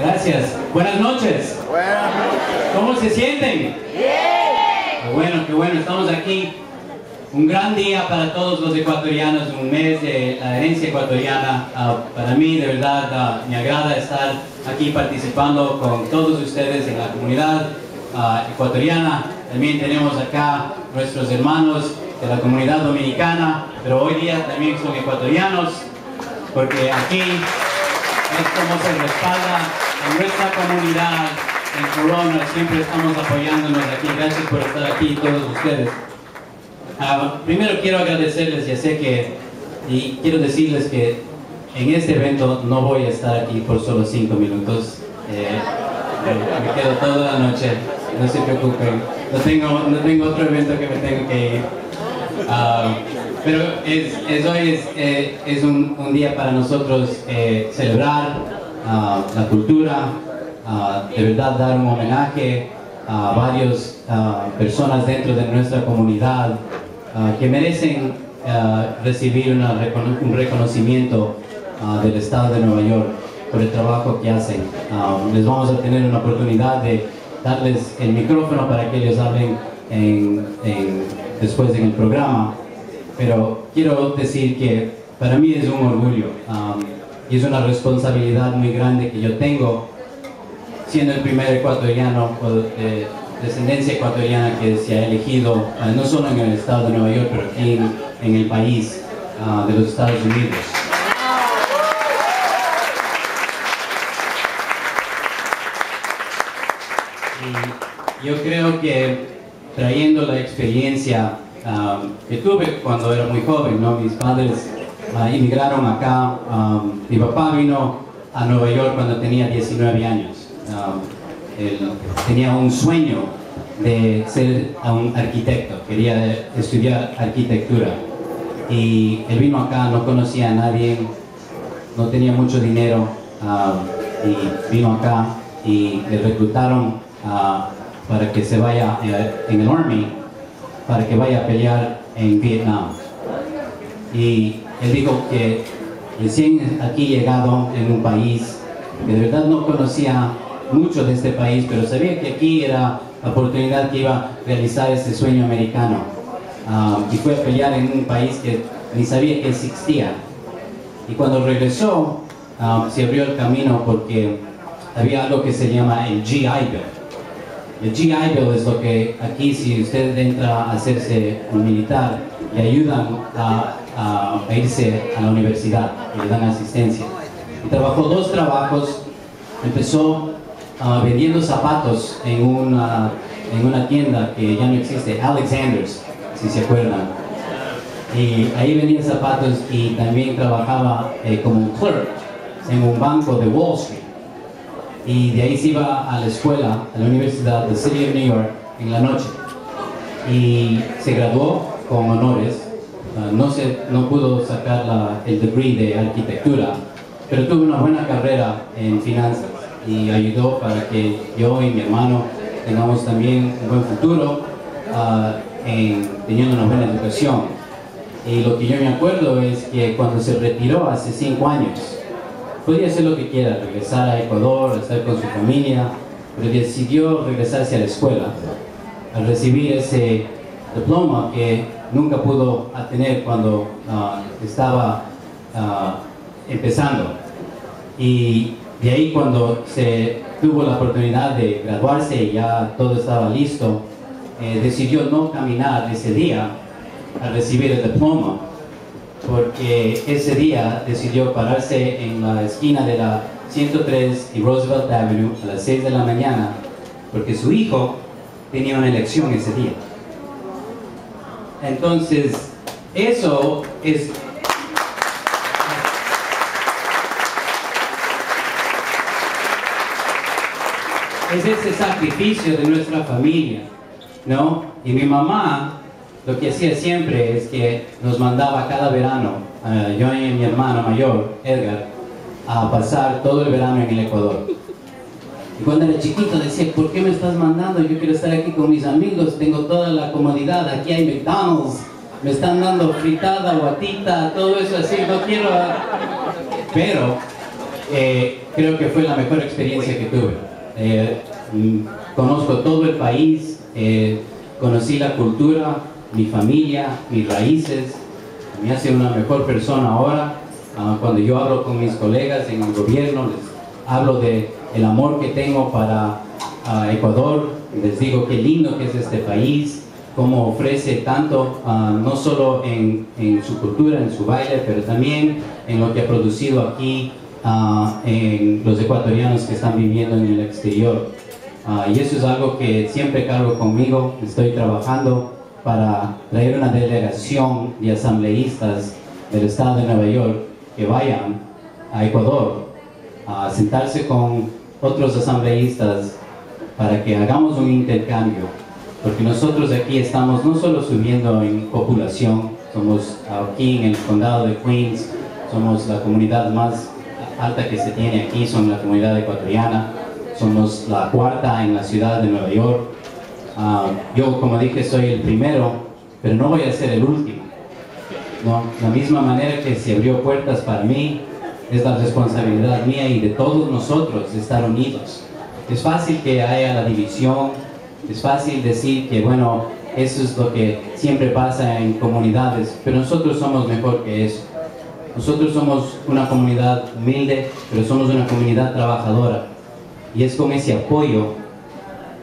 Gracias. Buenas noches. ¿Cómo se sienten? Qué bueno, qué bueno. Estamos aquí. Un gran día para todos los ecuatorianos, un mes de la herencia ecuatoriana. Ah, para mí, de verdad, ah, me agrada estar aquí participando con todos ustedes en la comunidad ah, ecuatoriana. También tenemos acá nuestros hermanos de la comunidad dominicana, pero hoy día también son ecuatorianos, porque aquí es como se respalda en nuestra comunidad en Corona, siempre estamos apoyándonos aquí. Gracias por estar aquí todos ustedes. Ah, primero quiero agradecerles, ya sé que, y quiero decirles que en este evento no voy a estar aquí por solo cinco minutos. Eh, me quedo toda la noche, no se preocupen. No tengo, no tengo otro evento que me tengo que ir. Ah, pero es, hoy es, eh, es un, un, día para nosotros eh, celebrar uh, la cultura, uh, de verdad dar un homenaje a varias personas dentro de nuestra comunidad que merecen recibir una, un reconocimiento del Estado de Nueva York por el trabajo que hacen. les vamos a tener una oportunidad de darles el micrófono para que ellos hablen en, en, después en el programa pero quiero decir que para mí es un orgullo um, y es una responsabilidad muy grande que yo tengo siendo el primer ecuatoriano de descendencia ecuatoriana que se ha elegido uh, no solo en el estado de Nueva York pero aquí en, el país uh, de los Estados Unidos. Yo creo que trayendo la experiencia um, que tuve cuando era muy joven, ¿no? Mis padres uh, inmigraron acá, um, mi papá vino a Nueva York cuando tenía 19 años. Um, tenía un sueño de ser un arquitecto, quería estudiar arquitectura. Y él vino acá, no conocía a nadie, no tenía mucho dinero, y vino acá y le reclutaron uh, para que se vaya eh, en el Army para que vaya a pelear en Vietnam. Y él dijo que recién aquí llegado en un país que de verdad no conocía mucho de este país, pero sabía que aquí era la oportunidad que iba a realizar ese sueño americano. Um, y fue a pelear en un país que ni sabía que existía. Y cuando regresó, um, se abrió el camino porque había algo que se llama el GI Bill el GI Bill es lo que aquí, si usted entra a hacerse un militar, le ayudan a, irse a la universidad y le dan asistencia. Y trabajó dos trabajos, empezó ah, vendiendo zapatos en una, en una tienda que ya no existe, Alexander's, si se acuerdan. Y ahí vendía zapatos y también trabajaba eh, como un clerk en un banco de Wall Street y de ahí se iba a la escuela, a la Universidad de City of New York en la noche y se graduó con honores. Uh, no, se, no pudo sacar el degree de arquitectura, pero tuvo una buena carrera en finanzas y ayudó para que yo y mi hermano tengamos también un buen futuro en, teniendo una buena educación. Y lo que yo me acuerdo es que cuando se retiró hace cinco años, podía hacer lo que quiera, regresar a Ecuador, estar con su familia, pero decidió regresarse a la escuela al recibir ese diploma que nunca pudo tener cuando ah, estaba ah, empezando. Y de ahí cuando se tuvo la oportunidad de graduarse y ya todo estaba listo, eh, decidió no caminar ese día al recibir el diploma porque ese día decidió pararse en la esquina de la 103 y Roosevelt Avenue a las 6 de la mañana porque su hijo tenía una elección ese día. Entonces, eso es... Es ese sacrificio de nuestra familia, ¿no? Y mi mamá lo que hacía siempre es que nos mandaba cada verano, uh, yo y mi hermano mayor, Edgar, a pasar todo el verano en el Ecuador. Y cuando era chiquito decía, ¿por qué me estás mandando? Yo quiero estar aquí con mis amigos, tengo toda la comodidad, aquí hay McDonald's, me están dando fritada, guatita, todo eso así, no quiero... Pero eh, creo que fue la mejor experiencia que tuve. Eh, mm, conozco todo el país, eh, conocí la cultura, mi familia, mis raíces, me hace una mejor persona ahora. Ah, cuando yo hablo con mis colegas en el gobierno, les hablo de amor que tengo para ah, Ecuador, les digo qué lindo que es este país, cómo ofrece tanto, ah, no solo en, en, su cultura, en su baile, pero también en lo que ha producido aquí en los ecuatorianos que están viviendo en el exterior. y eso es algo que siempre cargo conmigo, estoy trabajando para traer una delegación de asambleístas del estado de Nueva York que vayan a Ecuador a sentarse con otros asambleístas para que hagamos un intercambio, porque nosotros aquí estamos no solo subiendo en población, somos aquí en el condado de Queens, somos la comunidad más alta que se tiene aquí, somos la comunidad ecuatoriana, somos la cuarta en la ciudad de Nueva York, Ah, yo, como dije, soy el primero, pero no voy a ser el último. ¿no? La misma manera que se abrió puertas para mí, es la responsabilidad mía y de todos nosotros estar unidos. Es fácil que haya la división, es fácil decir que, bueno, eso es lo que siempre pasa en comunidades, pero nosotros somos mejor que eso. Nosotros somos una comunidad humilde, pero somos una comunidad trabajadora. Y es con ese apoyo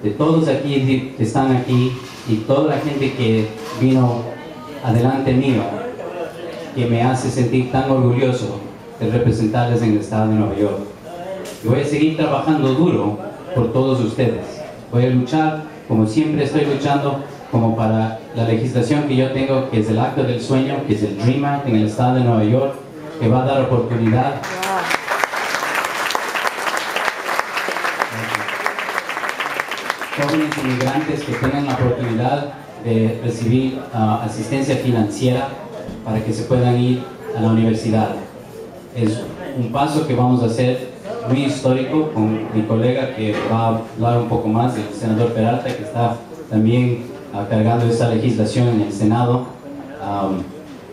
de todos aquí que están aquí y toda la gente que vino adelante mío, que me hace sentir tan orgulloso de representarles en el estado de Nueva York. Y voy a seguir trabajando duro por todos ustedes. Voy a luchar como siempre estoy luchando como para la legislación que yo tengo, que es el acto del sueño, que es el Dream Act en el estado de Nueva York, que va a dar oportunidad jóvenes inmigrantes que tengan la oportunidad de recibir ah, asistencia financiera para que se puedan ir a la universidad. Es un paso que vamos a hacer muy histórico con mi colega que va a hablar un poco más, el senador Peralta, que está también uh, cargando esta legislación en el Senado.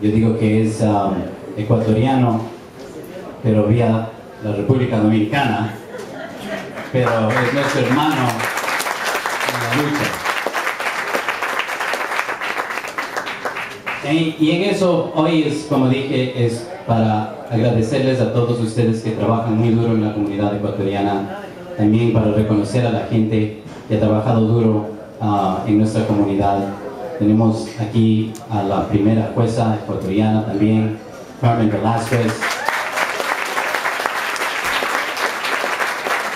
yo digo que es ecuatoriano, pero vía la República Dominicana, pero es nuestro hermano y en eso hoy es, como dije, es para agradecerles a todos ustedes que trabajan muy duro en la comunidad ecuatoriana, también para reconocer a la gente que ha trabajado duro ah, en nuestra comunidad. Tenemos aquí a la primera jueza ecuatoriana también, Carmen Velázquez.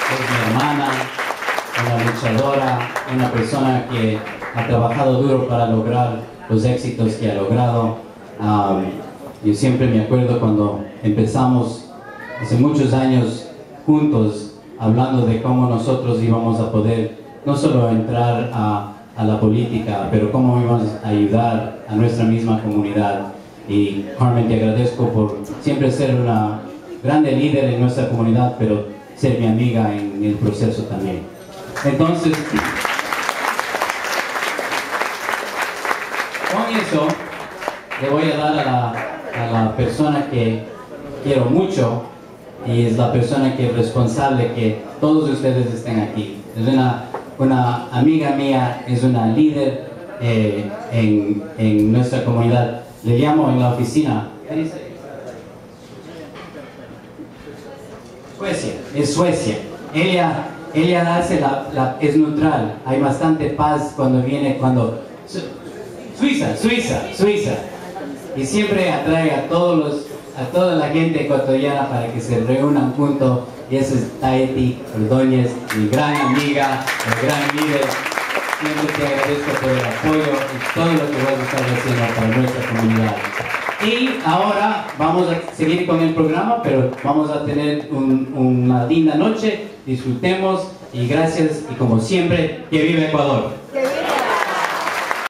Es mi hermana, una luchadora, una persona que ha trabajado duro para lograr los éxitos que ha logrado. Yo siempre me acuerdo cuando empezamos hace muchos años juntos hablando de cómo nosotros íbamos a poder no solo entrar a, la política, pero cómo íbamos a ayudar a nuestra misma comunidad. Y Carmen, te agradezco por siempre ser una grande líder en nuestra comunidad, pero ser mi amiga en el proceso también. Entonces, con eso le voy a dar a la, a la persona que quiero mucho y es la persona que es responsable que todos ustedes estén aquí. Es una, una amiga mía, es una líder eh, en, en, nuestra comunidad. Le llamo en la oficina. Suecia, es Suecia. Ella ella hace la, es neutral, hay bastante paz cuando viene, cuando... Suiza, Suiza, Suiza. Y siempre atrae a todos los, a toda la gente ecuatoriana para que se reúnan juntos. Y esa es Taeti Ordóñez, mi gran amiga, mi gran líder. Siempre te agradezco por el apoyo y todo lo que vas a estar haciendo para nuestra comunidad. Y ahora vamos a seguir con el programa, pero vamos a tener una linda noche disfrutemos y gracias y como siempre, que vive Ecuador.